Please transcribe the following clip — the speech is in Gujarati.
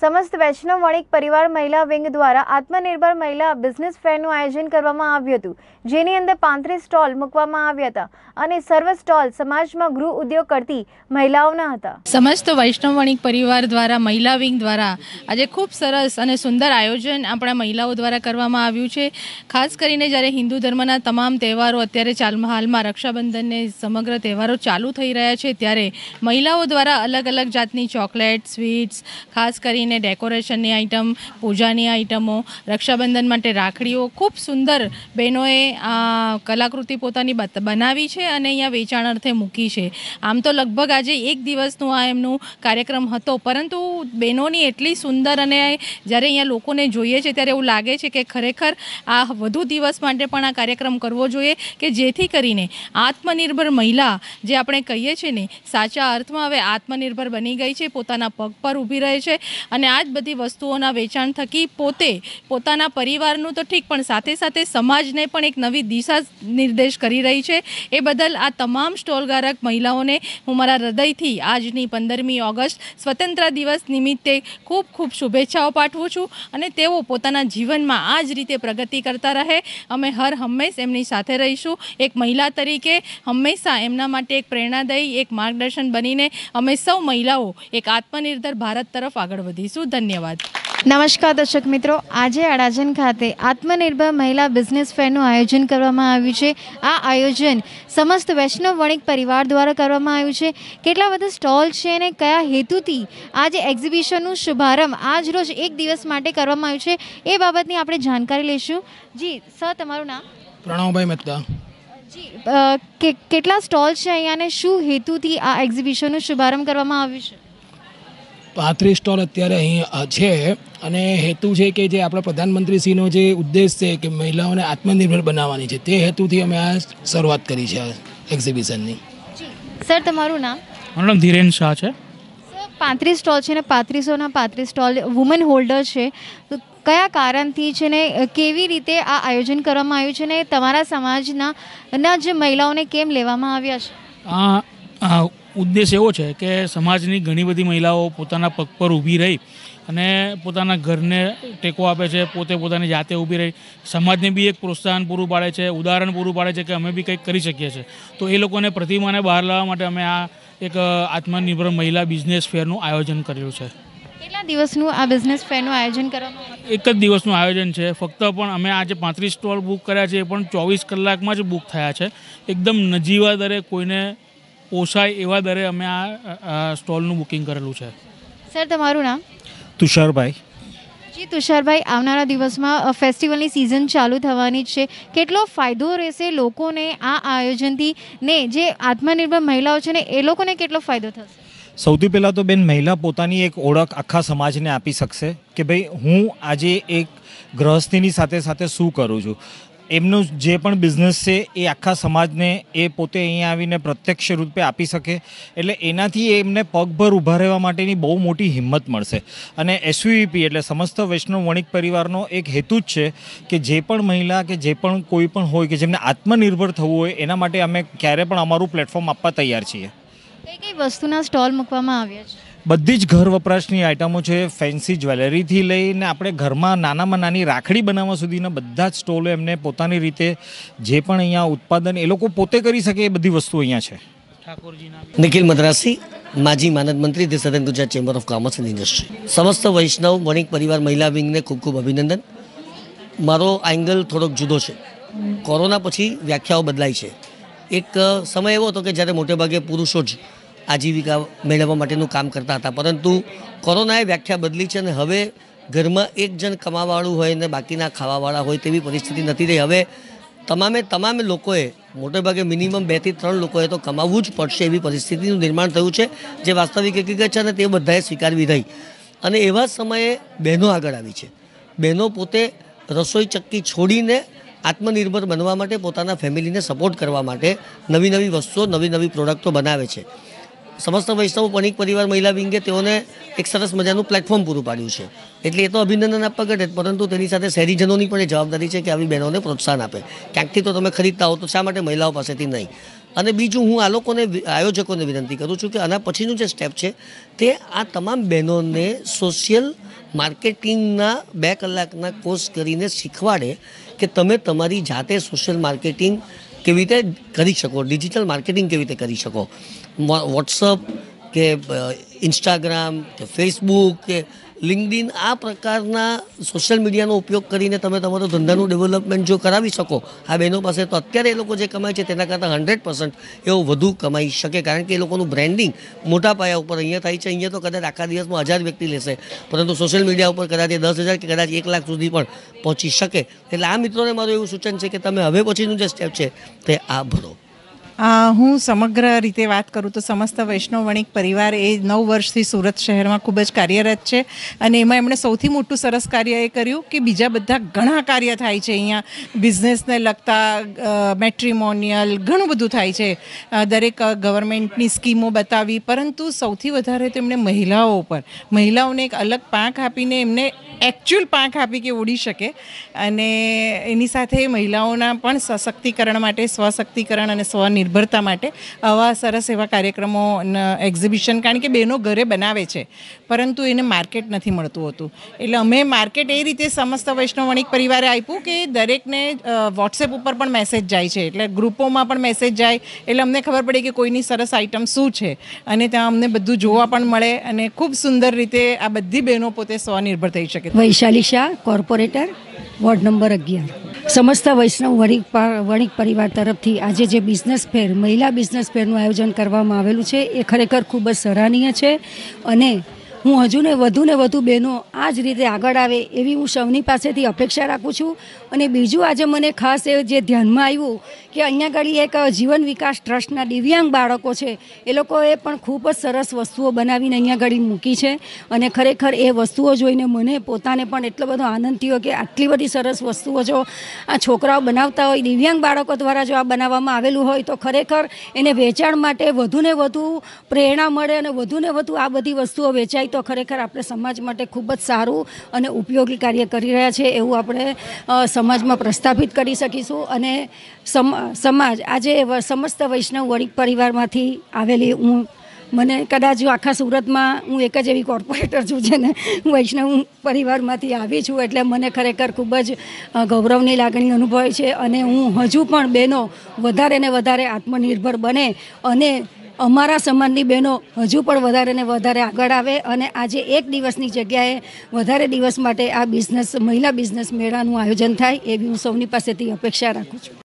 સમસ્ત વૈષ્ણવ વણિક પરિવાર મહિલા વિંગ દ્વારા આત્મનિર્ભર મહિલા બિઝનેસ ફેરનું આયોજન કરવામાં આવ્યું હતું. જેની અંદર પાંત્રીસ સ્ટોલ મૂકવામાં આવ્યા હતા અને સર્વ સ્ટોલ સમાજમાં ગૃહ ઉદ્યોગ કરતી મહિલાઓના હતા. સમસ્ત વૈષ્ણવ વણિક પરિવાર દ્વારા, મહિલા વિંગ દ્વારા આજે ખૂબ સરસ અને સુંદર આયોજન આપણા મહિલાઓ દ્વારા કરવામાં આવ્યું છે. ખાસ કરીને જ્યારે હિન્દુ ધર્મના તમામ તહેવારો અત્યારે ચાલ, હાલમાં રક્ષાબંધનને સમગ્ર તહેવારો ચાલુ થઈ રહ્યા છે, ત્યારે મહિલાઓ દ્વારા અલગ અલગ જાતની ચોકલેટ, સ્વીટ્સ, ખાસ કરીને ડેકોરેશનની આઇટમ, પૂજાની આઇટમો, રક્ષાબંધન માટે રાખડીઓ, ખૂબ સુંદર બહેનોએ આ કલાકૃતિ પોતાની બનાવી છે અને અહીંયા વેચાણ અર્થે મૂકી છે. આમ તો લગભગ આજે એક દિવસનું આ એમનું કાર્યક્રમ હતો, પરંતુ બહેનોની એટલી સુંદર અને જ્યારે અહીંયા લોકોને જોઈએ છે ત્યારે એવું લાગે છે કે ખરેખર આ વધુ દિવસ માટે પણ આ કાર્યક્રમ કરવો જોઈએ કે જેથી કરીને આત્મનિર્ભર મહિલા, જે આપણે કહીએ છીએ ને, સાચા અર્થમાં હવે આત્મનિર્ભર બની ગઈ છે, પોતાના પગ પર ઊભી રહે છે અને આ જ બધી વસ્તુઓના વેચાણ થકી પોતે પોતાના પરિવારનું તો ઠીક, પણ સાથે સાથે સમાજને પણ એક નવી દિશા નિર્દેશ કરી રહી છે. એ બદલ આ તમામ સ્ટોલગારક મહિલાઓને હું મારા હૃદયથી આજની પંદરમી ઓગસ્ટ સ્વતંત્ર દિવસ નિમિત્તે ખૂબ ખૂબ શુભેચ્છાઓ પાઠવું છું અને તેઓ પોતાના જીવનમાં આ જ રીતે પ્રગતિ કરતા રહે. અમે હર હંમેશ એમની સાથે રહીશું. એક મહિલા તરીકે હંમેશા એમના માટે એક પ્રેરણાદાયી, એક માર્ગદર્શન બનીને અમે સૌ મહિલાઓ એક આત્મનિર્ભર ભારત તરફ આગળ વધીશું ધન્યવાદ. નમસ્કાર દર્શક મિત્રો. આજે અડાજન ખાતે આત્મનિર્ભર મહિલા બિઝનેસ ફેરનું આયોજન કરવામાં આવ્યું છે. આ આયોજન સમસ્ત વૈષ્ણવ વણિક પરિવાર દ્વારા કરવામાં આવ્યું છે. કેટલા બધા સ્ટોલ છે અને કયા હેતુથી આજે એક્ઝિબિશનનું શુભારંભ આજ રોજ એક દિવસ માટે કરવામાં આવ્યું છે. એ બાબતની આપણે જાણકારી લઈશું. જી સર તમારું નામ? પ્રણવભાઈ મહેતા. જી કે કેટલા સ્ટોલ છે અહીંયા અને શું હેતુથી આ એક્ઝિબિશનનું શુભારંભ કરવામાં આવ્યું છે? પાંત્રીસ સ્ટોલ અત્યારે અહીં છે. અને હેતુ છે કે જે આપણા પ્રધાનમંત્રીશ્રીનો જે ઉદ્દેશ છે કે મહિલાઓને આત્મનિર્ભર બનાવવાની છે તે હેતુથી અમે આ શરૂઆત કરી છે આ એક્ઝિબિશનની સર તમારું નામ? મારું નામ ધીરેન શાહ છે. પાંત્રીસ સ્ટોલ છે ને પાંત્રીસોના પાંત્રીસ સ્ટોલ વુમન હોલ્ડર છે. તો કયા કારણથી છે ને કેવી રીતે આ આયોજન કરવામાં આવ્યું છે ને તમારા સમાજના ના જે મહિલાઓને કેમ લેવામાં આવ્યા છે? ઉદ્દેશ એવો છે કે સમાજની ઘણી બધી મહિલાઓ પોતાના પગ પર ઊભી રહી અને પોતાના ઘરને ટેકો આપે છે પોતે પોતાની જાતે ઊભી રહી. સમાજને બી એક પ્રોત્સાહન પૂરું પાડે છે ઉદાહરણ પૂરું પાડે છે કે અમે બી કંઈક કરી શકીએ છીએ. તો એ લોકોને પ્રતિમાને બહાર લાવવા માટે અમે આ એક આત્મનિર્ભર મહિલા બિઝનેસ ફેરનું આયોજન કર્યું છે. કેટલા દિવસનું આ બિઝનેસ ફેરનું આયોજન કરવામાં એક જ દિવસનું આયોજન છે. ફક્ત પણ અમે આજે પાંત્રીસ સ્ટોલ બુક કર્યા છે એ પણ ચોવીસ કલાકમાં જ બુક થયા છે. એકદમ નજીવા દરે કોઈને પોસાય એવા દરે અમે આ સ્ટોલનું બુકિંગ કરેલું છે. સર તમારું નામ? તુષારભાઈ. જી તુષારભાઈ આવનારા દિવસમાં ફેસ્ટિવલની સિઝન ચાલુ થવાની જ છે. કેટલો ફાયદો રહેશે લોકોને આ આયોજનથી ને જે આત્મનિર્ભર મહિલાઓ છે ને એ લોકોને કેટલો ફાયદો થશે? સૌથી પહેલાં તો બેન મહિલા પોતાની એક ઓળખ આખા સમાજને આપી શકશે કે ભાઈ હું આજે એક ગૃહસ્થીની સાથે સાથે શું કરું છું. એમનું જે પણ બિઝનેસ છે, એ આખા સમાજને, એ પોતે અહીંયા આવીને પ્રત્યક્ષ રૂપે આપી શકે. એટલે એનાથી એમને પગભર ઊભા રહેવા માટેની બહુ મોટી હિંમત મળશે. અને એસયુઈપી એટલે સમસ્ત વૈષ્ણવ વણિક પરિવારનો એક હેતુ જ છે કે જે પણ મહિલા કે જે પણ કોઈ પણ હોય કે જેમને આત્મનિર્ભર થવું હોય, એના માટે અમે ક્યારે પણ અમારું પ્લેટફોર્મ આપવા તૈયાર છીએ. કઈ કઈ વસ્તુના સ્ટોલ મૂકવામાં આવ્યા છે? બધી જ ઘર વપરાશની આઇટમો છે ફેન્સી જ્વેલરીથી લઈને આપણે ઘરમાં નાનામાં નાની રાખડી બનાવવા સુધીના બધા જ સ્ટોલો એમને પોતાની રીતે જે પણ અહીંયા ઉત્પાદન એ લોકો પોતે કરી શકે એ બધી વસ્તુ અહીંયા છે. નિખિલ મદ્રાસી માજી માનદ મંત્રી ધી સદન Gujarat chamber of commerce and industry. સમસ્ત વૈષ્ણવ વણિક પરિવાર મહિલા વિંગને ખૂબ ખૂબ અભિનંદન. મારો એંગલ થોડોક જુદો છે. કોરોના પછી વ્યાખ્યાઓ બદલાઈ છે. એક સમય એવો હતો કે જ્યારે મોટેભાગે પુરુષો જ આજીવિકા મેળવવા માટેનું કામ કરતા હતા. પરંતુ કોરોનાએ વ્યાખ્યા બદલી છે અને હવે ઘરમાં એક જણ કમાવાવાળું હોય ને બાકીના ખાવાવાળા હોય તેવી પરિસ્થિતિ નથી રહી. હવે તમામે તમામે લોકોએ મોટેભાગે મિનિમમ બેથી ત્રણ લોકોએ તો કમાવવું જ પડશે એવી પરિસ્થિતિનું નિર્માણ થયું છે, જે વાસ્તવિક હકીકત છે અને તે બધાએ સ્વીકારવી રહી. અને એવા સમયે બહેનો આગળ આવી છે. બહેનો પોતે રસોઈ ચક્કી છોડીને આત્મનિર્ભર બનવા માટે પોતાના ફેમિલીને સપોર્ટ કરવા માટે નવી નવી વસ્તુઓ, નવી નવી પ્રોડક્ટો બનાવે છે. સમસ્ત વૈષ્ણવ વણિક પરિવાર મહિલા વિંગે તેઓને એક સરસ મજાનું પ્લેટફોર્મ પૂરું પાડ્યું છે. એટલે એ તો અભિનંદન આપવા ઘટે, પરંતુ તેની સાથે શહેરીજનોની પણ એ જવાબદારી છે કે આવી બહેનોને પ્રોત્સાહન આપે. ક્યાંકથી તો તમે ખરીદતા હો તો શા માટે મહિલાઓ પાસેથી નહીં? અને બીજું હું આ લોકોને આયોજકોને વિનંતી કરું છું કે આના પછીનું જે સ્ટેપ છે, તે આ તમામ બહેનોને સોશિયલ માર્કેટિંગના બે કલાકના કોર્સ કરીને શીખવાડે કે તમે તમારી જાતે સોશિયલ માર્કેટિંગ કેવી રીતે કરી શકો? ડિજિટલ માર્કેટિંગ કેવી રીતે કરી શકો? વોટ્સઅપ કે ઇન્સ્ટાગ્રામ કે ફેસબુક કે લિંકડિન આ પ્રકારના સોશિયલ મીડિયાનો ઉપયોગ કરીને તમે તમારો ધંધાનું ડેવલપમેન્ટ જો કરાવી શકો, આ બહેનો પાસે તો અત્યારે એ લોકો જે કમાય છે તેના કરતાં હંડ્રેડ પર્સન્ટ એવું વધુ કમાઈ શકે. કારણ કે એ લોકોનું બ્રેન્ડિંગ મોટા પાયા ઉપર અહીંયા થાય છે. અહીંયા તો કદાચ આખા દિવસમાં હજાર વ્યક્તિ લેશે, પરંતુ સોશિયલ મીડિયા ઉપર કદાચ એ દસ હજાર કે કદાચ એક લાખ સુધી પણ પહોંચી શકે. એટલે આ મિત્રોને મારું એવું સૂચન છે કે તમે હવે પછીનું જે સ્ટેપ છે તે આ ભરો. હું સમગ્ર રીતે વાત કરું તો સમસ્ત વૈષ્ણવ વણિક પરિવાર એ નવ વર્ષથી સુરત શહેરમાં ખૂબ જ કાર્યરત છે અને એમાં એમણે સૌથી મોટું સરસ કાર્ય એ કર્યું કે બીજા બધા ઘણા કાર્ય થાય છે અહીંયા. બિઝનેસને લગતા મેટ્રિમોનિયલ ઘણું બધું થાય છે. દરેક ગવર્મેન્ટની સ્કીમો બતાવી, પરંતુ સૌથી વધારે તો એમણે મહિલાઓ ઉપર. મહિલાઓને એક અલગ પાંખ આપીને એમને એકચ્યુઅલ પાંખ આપી કે ઉડી શકે. અને એની સાથે મહિલાઓના પણ સશક્તિકરણ માટે, સ્વશક્તિકરણ અને સ્વનિર્ભરતા માટે આવા સરસ એવા કાર્યક્રમો એક્ઝિબિશન કારણ કે બહેનો ઘરે બનાવે છે. પરંતુ એને માર્કેટ નથી મળતું હોતું. એટલે અમે માર્કેટ એ રીતે સમસ્ત વૈષ્ણવ વણિક પરિવારે આપ્યું કે દરેકને વોટ્સએપ ઉપર પણ મેસેજ જાય છે. એટલે ગ્રુપોમાં પણ મેસેજ જાય. એટલે અમને ખબર પડે કે કોઈની સરસ આઈટમ શું છે. અને ત્યાં અમને બધું જોવા પણ મળે અને ખૂબ સુંદર રીતે આ બધી બહેનો પોતે સ્વનિર્ભર થઈ શકે Vaishali Shah, corporator, ward number અગિયાર. સમસ્ત વૈષ્ણવ વણિક વણિક પરિવાર તરફથી આજે જે બિઝનેસ ફેર, મહિલા બિઝનેસ ફેરનું આયોજન કરવામાં આવેલું છે, એ ખરેખર ખૂબ જ સરાહનીય છે અને હું હજુ ને વધુ ને વધુ બહેનો આ જ રીતે આગળ આવે એવી હું સૌની પાસેથી અપેક્ષા રાખું છું. અને બીજું આજે મને ખાસ એ જે ધ્યાનમાં આવ્યું કે અહીંયા આગળ એક જીવન વિકાસ ટ્રસ્ટના દિવ્યાંગ બાળકો છે, એ લોકોએ પણ ખૂબ જ સરસ વસ્તુઓ બનાવીને અહીંયા આગળ મૂકી છે. અને ખરેખર એ વસ્તુઓ જોઈને મને પોતાને પણ એટલો બધો આનંદ થયો કે આટલી બધી સરસ વસ્તુઓ જો આ છોકરાઓ બનાવતા હોય, દિવ્યાંગ બાળકો દ્વારા જો આ બનાવવામાં આવેલું હોય, તો ખરેખર એને વેચાણ માટે વધુને વધુ પ્રેરણા મળે અને વધુને વધુ આ બધી વસ્તુઓ વેચાય, તો ખરેખર આપણે સમાજ માટે ખૂબ જ સારું અને ઉપયોગી કાર્ય કરી રહ્યા છે, એવું આપણે સમાજમાં પ્રસ્થાપિત કરી શકીશું અને સમ, સમાજ, આજે સમસ્ત વૈષ્ણવ વણિક પરિવારમાંથી આવેલી હું, મને કદાચ આખા સુરતમાં હું એક જ એવી કોર્પોરેટર છું છે ને હું વૈષ્ણવ પરિવારમાંથી આવી છું એટલે મને ખરેખર ખૂબ જ ગૌરવની લાગણી અનુભવે છે અને હું હજુ પણ બહેનો વધારે ને વધારે આત્મનિર્ભર બને અને અમારા સમાજની બહેનો હજુ પણ વધારે ને વધારે આગળ આવે અને આજે એક દિવસની જગ્યાએ વધારે દિવસ માટે આ બિઝનેસ મહિલા બિઝનેસ મેળાનું આયોજન થાય એવી હું સૌની પાસેથી અપેક્ષા રાખું છું.